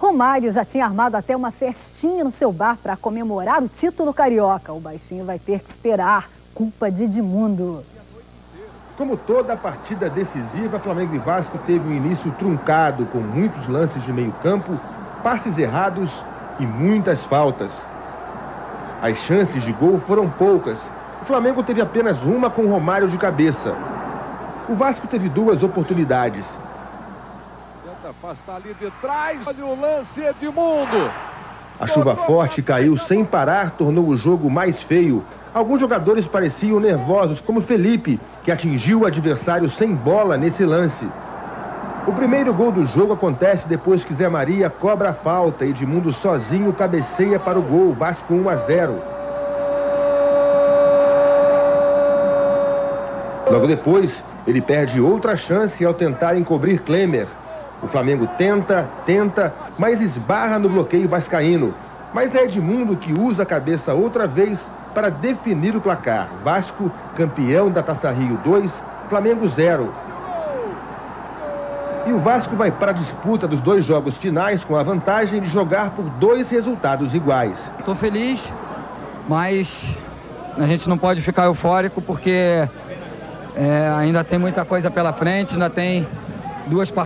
Romário já tinha armado até uma festinha no seu bar para comemorar o título carioca. O baixinho vai ter que esperar. Culpa de Edmundo. Como toda partida decisiva, Flamengo e Vasco teve um início truncado, com muitos lances de meio campo, passes errados e muitas faltas. As chances de gol foram poucas. O Flamengo teve apenas uma com Romário de cabeça. O Vasco teve duas oportunidades. Tenta afastar ali de trás. Olha o lance Edmundo. A chuva forte caiu sem parar, tornou o jogo mais feio. Alguns jogadores pareciam nervosos, como Felipe, que atingiu o adversário sem bola nesse lance. O primeiro gol do jogo acontece depois que Zé Maria cobra a falta. Edmundo sozinho cabeceia para o gol, Vasco 1 a 0. Logo depois, ele perde outra chance ao tentar encobrir Klemer. O Flamengo tenta, tenta, mas esbarra no bloqueio vascaíno. Mas é Edmundo que usa a cabeça outra vez para definir o placar. Vasco, campeão da Taça Rio 2, Flamengo 0. E o Vasco vai para a disputa dos dois jogos finais com a vantagem de jogar por dois resultados iguais. Estou feliz, mas a gente não pode ficar eufórico porque é, ainda tem muita coisa pela frente, ainda tem duas partidas.